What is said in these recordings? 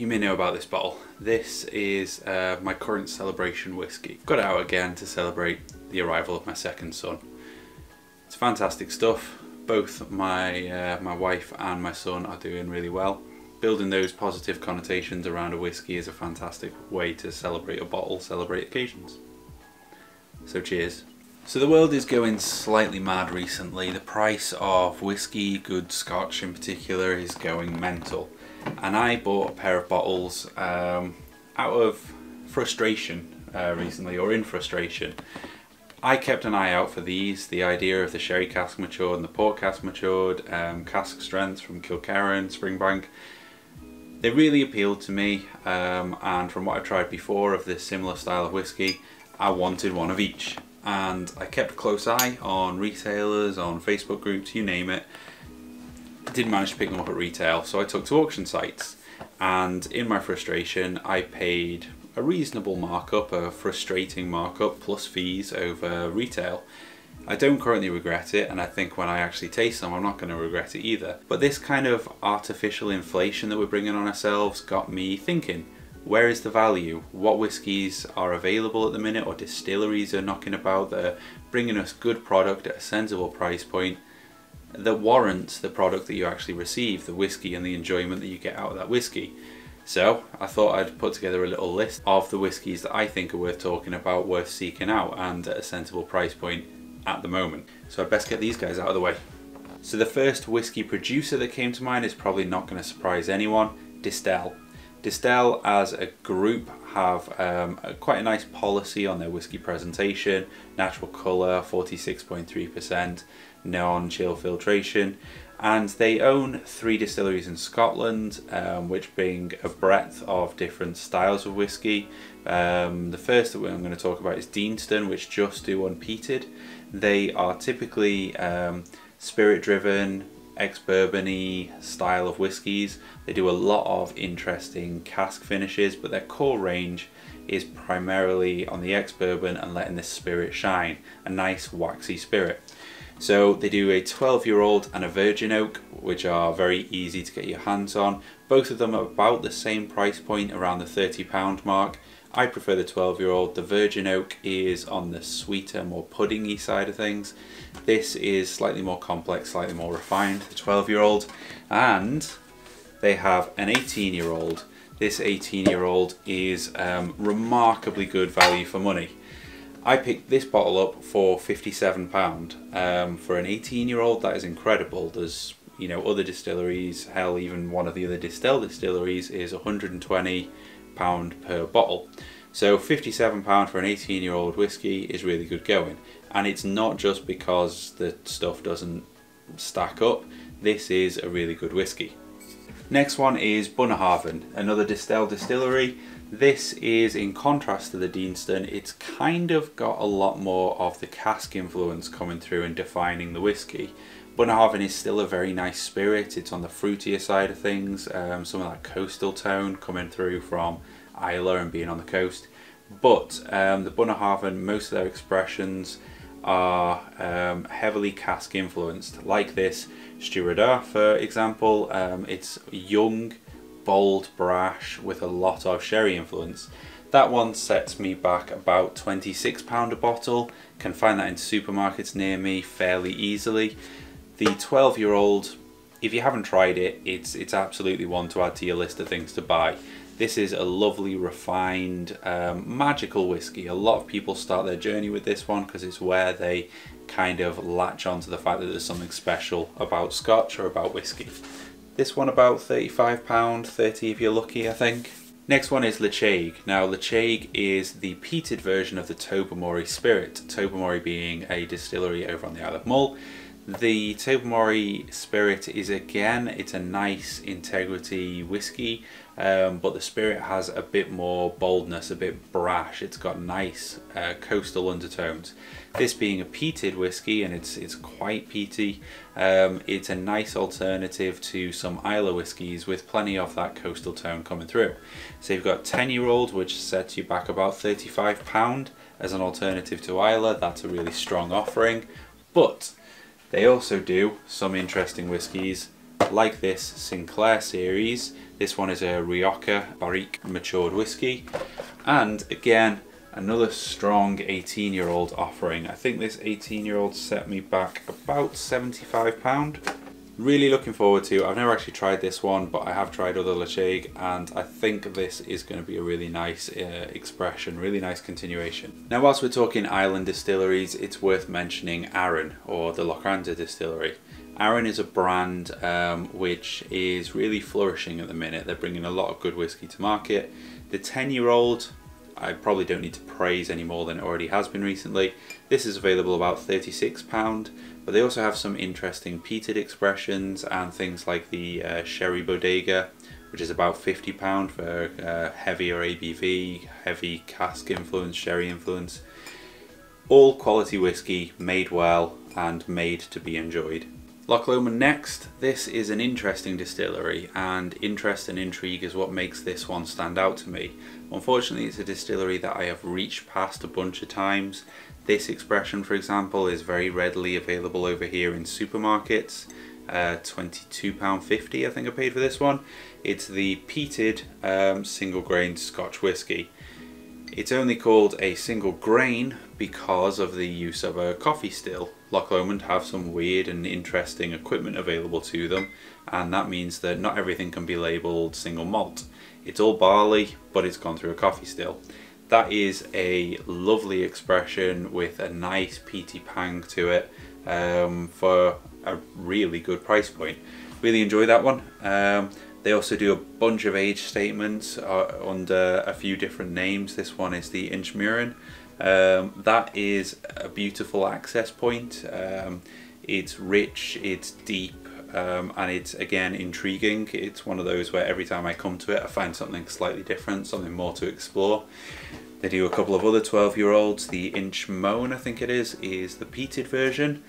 you may know about this bottle. This is uh, my current celebration whiskey. Got it out again to celebrate the arrival of my second son. It's fantastic stuff. Both my, uh, my wife and my son are doing really well. Building those positive connotations around a whiskey is a fantastic way to celebrate a bottle, celebrate occasions. So cheers. So the world is going slightly mad recently. The price of whiskey, good scotch in particular, is going mental. And I bought a pair of bottles um, out of frustration uh, recently, or in frustration. I kept an eye out for these, the idea of the sherry cask matured and the port cask matured, um, cask strength from Kilkerran, Springbank. They really appealed to me um, and from what I tried before of this similar style of whiskey, I wanted one of each and I kept a close eye on retailers, on Facebook groups, you name it. Didn't manage to pick them up at retail, so I took to auction sites. And in my frustration, I paid a reasonable markup, a frustrating markup plus fees over retail. I don't currently regret it, and I think when I actually taste them, I'm not going to regret it either. But this kind of artificial inflation that we're bringing on ourselves got me thinking where is the value? What whiskies are available at the minute or distilleries are knocking about that are bringing us good product at a sensible price point that warrants the product that you actually receive, the whiskey and the enjoyment that you get out of that whiskey. So I thought I'd put together a little list of the whiskies that I think are worth talking about, worth seeking out and at a sensible price point at the moment. So I'd best get these guys out of the way. So the first whiskey producer that came to mind is probably not going to surprise anyone, Distell. Distell as a group have um, a, quite a nice policy on their whiskey presentation, natural colour, 46.3%, non-chill filtration, and they own three distilleries in Scotland, um, which bring a breadth of different styles of whiskey. Um, the first that I'm going to talk about is Deanston, which just do unpeated. They are typically um, spirit driven, ex-bourbony style of whiskies. They do a lot of interesting cask finishes, but their core range is primarily on the ex-bourbon and letting the spirit shine, a nice waxy spirit. So they do a 12 year old and a virgin oak, which are very easy to get your hands on. Both of them are about the same price point, around the 30 pound mark. I prefer the 12 year old. The Virgin Oak is on the sweeter, more puddingy side of things. This is slightly more complex, slightly more refined, the 12 year old. And they have an 18 year old. This 18 year old is um, remarkably good value for money. I picked this bottle up for £57. Um, for an 18 year old that is incredible. There's you know other distilleries, hell even one of the other Distell distilleries is 120 pound per bottle. So £57 for an 18 year old whiskey is really good going. And it's not just because the stuff doesn't stack up, this is a really good whiskey. Next one is Bunnahabhain, another Distell distillery. This is in contrast to the Deanston, it's kind of got a lot more of the cask influence coming through and defining the whiskey. Bunnahabhain is still a very nice spirit. It's on the fruitier side of things. Um, some of that coastal tone coming through from Islay and being on the coast. But um, the Bunnahabhain, most of their expressions are um, heavily cask influenced. Like this Stiùireadair, for example, um, it's young, bold, brash with a lot of sherry influence. That one sets me back about £26 a bottle. Can find that in supermarkets near me fairly easily. The 12 year old, if you haven't tried it, it's, it's absolutely one to add to your list of things to buy. This is a lovely, refined, um, magical whiskey. A lot of people start their journey with this one because it's where they kind of latch on to the fact that there's something special about scotch or about whiskey. This one about £35, 30 if you're lucky I think. Next one is Ledaig. Now Ledaig is the peated version of the Tobermory Spirit, Tobermory being a distillery over on the Isle of Mull. The Tobermory Spirit is again, it's a nice integrity whiskey, um, but the Spirit has a bit more boldness, a bit brash. It's got nice uh, coastal undertones. This being a peated whiskey, and it's it's quite peaty, um, it's a nice alternative to some Islay whiskies with plenty of that coastal tone coming through. So you've got 10 year old, which sets you back about £35 as an alternative to Islay. That's a really strong offering, but they also do some interesting whiskies like this Sinclair series. This one is a Rioja Barrique matured whiskey. And again, another strong 18 year old offering. I think this 18 year old set me back about £75. Really looking forward to. I've never actually tried this one, but I have tried other Ledaig, and I think this is going to be a really nice uh, expression, really nice continuation. Now, whilst we're talking island distilleries, it's worth mentioning Arran or the Lochranza distillery. Arran is a brand um, which is really flourishing at the minute. They're bringing a lot of good whiskey to market. The 10 year old I probably don't need to praise any more than it already has been recently. This is available about £36, but they also have some interesting peated expressions and things like the uh, Sherry Bodega, which is about £50 for uh, heavier ABV, heavy cask influence, sherry influence. All quality whiskey, made well and made to be enjoyed. Loch Lomond next. This is an interesting distillery and interest and intrigue is what makes this one stand out to me. Unfortunately it's a distillery that I have reached past a bunch of times. This expression for example is very readily available over here in supermarkets. Uh, £22.50 I think I paid for this one. It's the peated um, single grain Scotch whisky. It's only called a single grain because of the use of a Coffey still. Loch Lomond have some weird and interesting equipment available to them and that means that not everything can be labelled single malt. It's all barley but it's gone through a Coffey still. That is a lovely expression with a nice peaty pang to it um, for a really good price point. Really enjoy that one. Um, they also do a bunch of age statements uh, under a few different names. This one is the Inchmurrin. Um, that is a beautiful access point. Um, it's rich, it's deep, um, and it's again intriguing. It's one of those where every time I come to it I find something slightly different, something more to explore. They do a couple of other 12 year olds. The Inchmoan I think it is, is the peated version.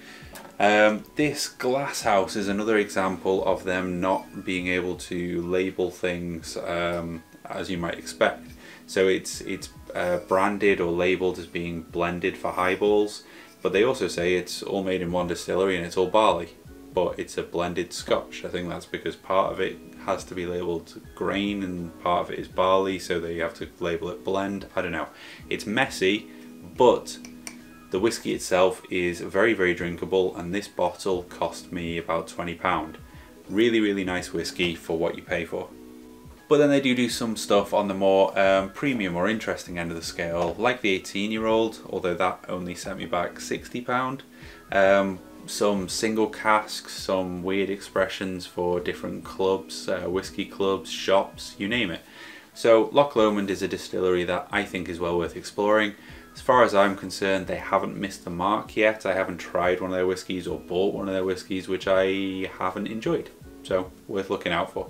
Um, this glasshouse is another example of them not being able to label things um, as you might expect. So it's it's uh, branded or labelled as being blended for highballs, but they also say it's all made in one distillery and it's all barley, but it's a blended Scotch. I think that's because part of it has to be labelled grain and part of it is barley, so they have to label it blend. I don't know. It's messy, but the whiskey itself is very, very drinkable, and this bottle cost me about £20. Really, really nice whiskey for what you pay for. But then they do do some stuff on the more um, premium or interesting end of the scale, like the 18 year old, although that only sent me back £60. Um, some single casks, some weird expressions for different clubs, uh, whiskey clubs, shops, you name it. So Loch Lomond is a distillery that I think is well worth exploring. As far as I'm concerned, they haven't missed the mark yet. I haven't tried one of their whiskies or bought one of their whiskies, which I haven't enjoyed. So, worth looking out for.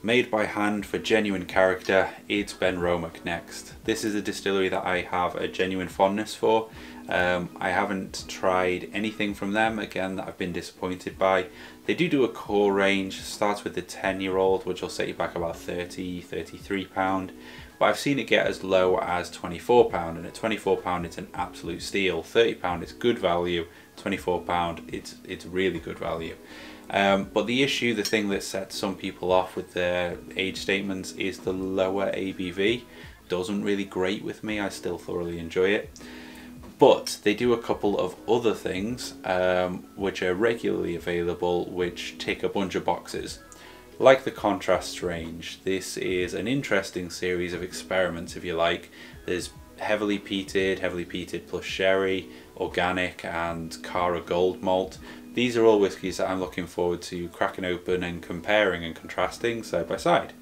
Made by hand for genuine character, it's Ben Benromach next. This is a distillery that I have a genuine fondness for. Um, I haven't tried anything from them, again, that I've been disappointed by. They do do a core range, starts with the 10 year old, which will set you back about 30, 33 pound but I've seen it get as low as £24 and at £24 it's an absolute steal. £30 is good value, £24 it's, it's really good value. Um, but the issue, the thing that sets some people off with their age statements is the lower ABV. Doesn't really grate with me, I still thoroughly enjoy it. But they do a couple of other things um, which are regularly available which tick a bunch of boxes. Like the contrast range, this is an interesting series of experiments if you like. There's heavily peated, heavily peated plus sherry, organic and Cara gold malt. These are all whiskies that I'm looking forward to cracking open and comparing and contrasting side by side.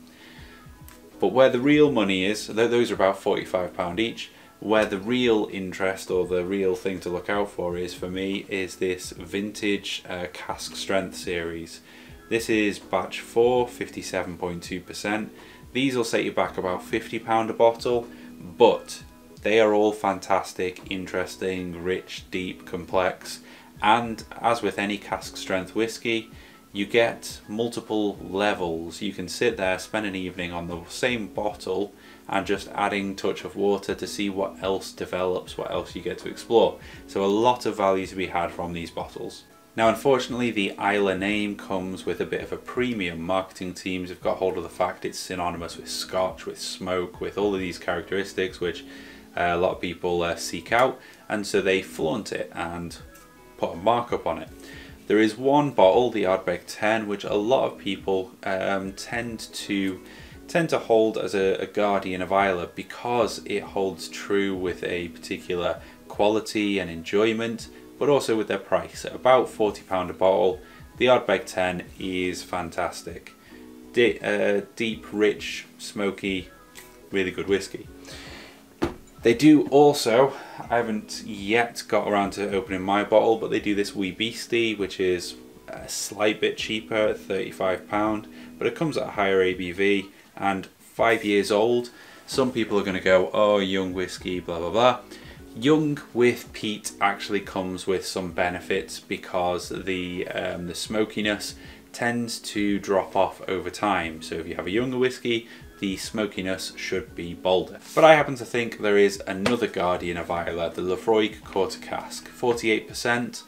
But where the real money is, those are about £45 each, where the real interest or the real thing to look out for is for me is this vintage uh, cask strength series. This is batch 4, 57.2%. These will set you back about £50 a bottle, but they are all fantastic, interesting, rich, deep, complex, and as with any cask strength whiskey, you get multiple levels. You can sit there, spend an evening on the same bottle and just adding touch of water to see what else develops, what else you get to explore. So a lot of value to be had from these bottles. Now unfortunately the Islay name comes with a bit of a premium. Marketing teams have got hold of the fact it's synonymous with scotch, with smoke, with all of these characteristics which uh, a lot of people uh, seek out and so they flaunt it and put a markup on it. There is one bottle, the Ardbeg 10, which a lot of people um, tend to tend to hold as a, a guardian of Islay because it holds true with a particular quality and enjoyment, but also with their price. At about £40 a bottle, the Ardbeg 10 is fantastic. D uh, deep, rich, smoky, really good whiskey. They do also, I haven't yet got around to opening my bottle, but they do this Wee Beastie, which is a slight bit cheaper £35, but it comes at a higher ABV and five years old. Some people are going to go, oh, young whiskey, blah, blah, blah. Young with peat actually comes with some benefits because the, um, the smokiness tends to drop off over time. So if you have a younger whiskey, the smokiness should be bolder. But I happen to think there is another guardian of Islay, the Laphroaig Quarter Cask, 48%.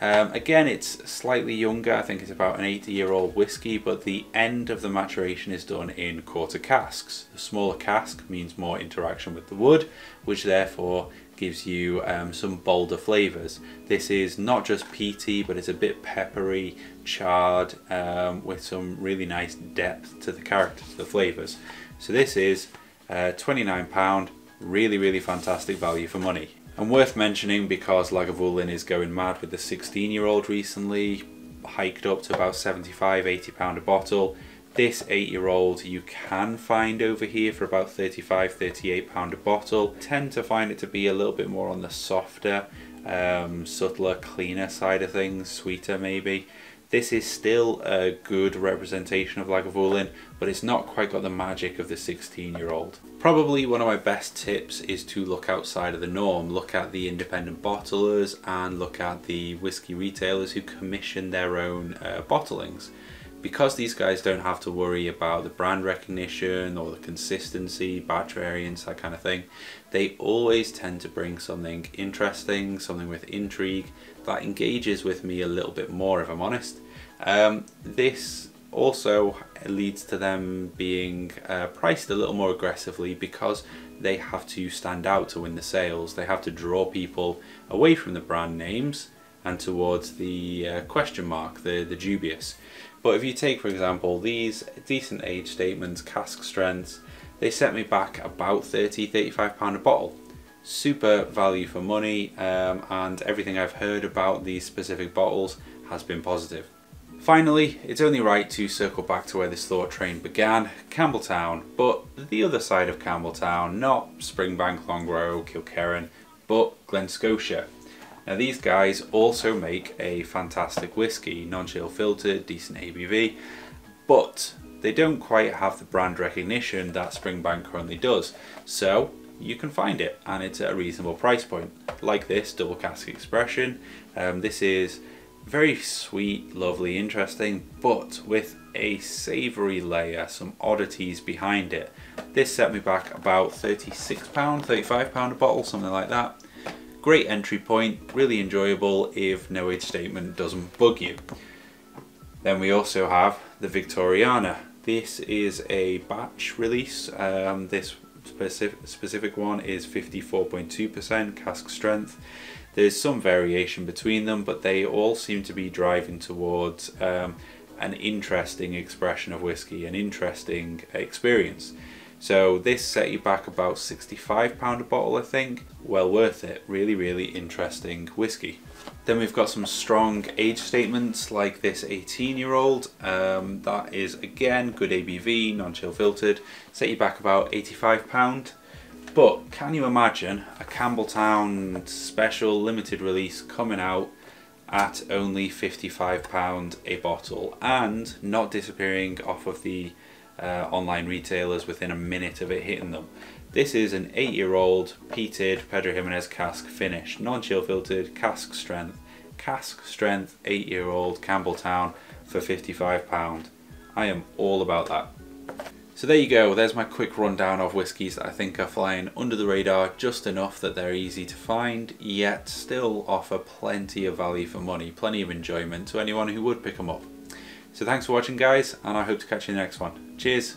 Um, again, it's slightly younger, I think it's about an 80 year old whiskey, but the end of the maturation is done in quarter casks. The smaller cask means more interaction with the wood, which therefore gives you um, some bolder flavours. This is not just peaty, but it's a bit peppery, charred, um, with some really nice depth to the character, to the flavours. So this is uh, £29, really, really fantastic value for money. And worth mentioning because Lagavulin is going mad with the 16 year old recently, hiked up to about 75 80 pound a bottle. This 8 year old you can find over here for about 35 38 pound a bottle. Tend to find it to be a little bit more on the softer, um, subtler, cleaner side of things, sweeter maybe. This is still a good representation of Lagavulin, but it's not quite got the magic of the 16 year old. Probably one of my best tips is to look outside of the norm, look at the independent bottlers and look at the whiskey retailers who commission their own uh, bottlings. Because these guys don't have to worry about the brand recognition or the consistency, batch variants, that kind of thing, they always tend to bring something interesting, something with intrigue that engages with me a little bit more if I'm honest. Um, this also leads to them being uh, priced a little more aggressively because they have to stand out to win the sales. They have to draw people away from the brand names and towards the uh, question mark, the, the dubious. But if you take, for example, these decent age statements, cask strengths, they set me back about 30 35 pound a bottle super value for money um, and everything I've heard about these specific bottles has been positive. Finally, it's only right to circle back to where this thought train began, Campbeltown, but the other side of Campbeltown, not Springbank, Longrow, Kilkerran, but Glen Scotia. Now these guys also make a fantastic whiskey, non-chill filtered, decent ABV, but they don't quite have the brand recognition that Springbank currently does. So you can find it and it's at a reasonable price point. Like this double cask expression, um, this is very sweet, lovely, interesting, but with a savoury layer, some oddities behind it. This set me back about £36, £35 a bottle, something like that. Great entry point, really enjoyable if no age statement doesn't bug you. Then we also have the Victoriana. This is a batch release. Um, this specific, specific one is 54.2% cask strength. There's some variation between them, but they all seem to be driving towards um, an interesting expression of whiskey, an interesting experience. So this set you back about £65 a bottle I think. Well worth it, really really interesting whiskey. Then we've got some strong age statements like this 18 year old. Um, that is again good ABV, non-chill filtered. Set you back about £85. But can you imagine a Campbeltown special limited release coming out at only £55 a bottle and not disappearing off of the uh, online retailers within a minute of it hitting them. This is an 8 year old peated Pedro Ximénez cask finish, non-chill filtered, cask strength, cask strength 8 year old Campbeltown for £55. I am all about that. So there you go, there's my quick rundown of whiskies that I think are flying under the radar just enough that they're easy to find, yet still offer plenty of value for money, plenty of enjoyment to anyone who would pick them up. So thanks for watching guys, and I hope to catch you in the next one. Cheers!